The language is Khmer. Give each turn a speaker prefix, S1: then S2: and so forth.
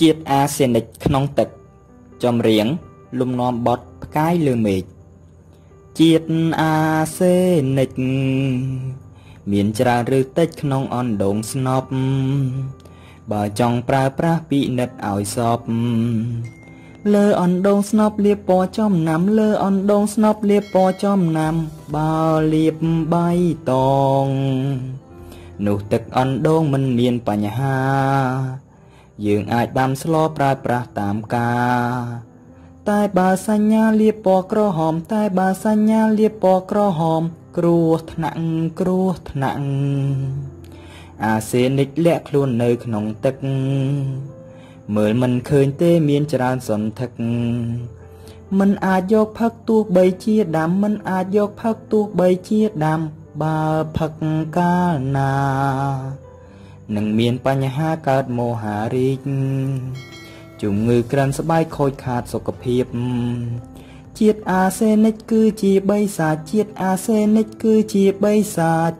S1: ជាតិអាសេនិកក្នុងទឹក ចម្រៀង លំនាំបទផ្កាយលើមេឃជាតិអាសេនិកមានច្រើនឬតិចក្នុងអណ្ដូងស្នប់បើចង់ប្រើប្រាស់ពិនិត្យឲ្យសពលើអណ្ដូងស្នប់លាបពណ៌ចំណាំ លើអណ្ដូងស្នប់លាបពណ៌ចំណាំបើលាបបៃតង នោះទឹកអណ្ដូងមិនមានបញ្ហា យើងអាចដាំស្លប្រើប្រាស់តាមការតែបើសញ្ញាលាបពណ៌ក្រហម តែបើសញ្ញាលាបពណ៌ក្រហម គ្រោះថ្នាក់គ្រោះថ្នាក់អាសេនិកលាក់ខ្លួននៅក្នុងទឹកមើលមិនឃើញទេមានច្រើនសន្ធឹកមិនអាចយកផឹកទោះបីជាដាំមិនអាចយកផឹកទោះបីជាដាំបើផឹកកាលណា នឹងមានបញ្ហាកើតមហារីកជំងឺក្រិនស្បែកខូចខាតសុខភាពជាតិអាសេនិកគឺជាបិសាចជាតិអាសេនិកគឺជាបិសាច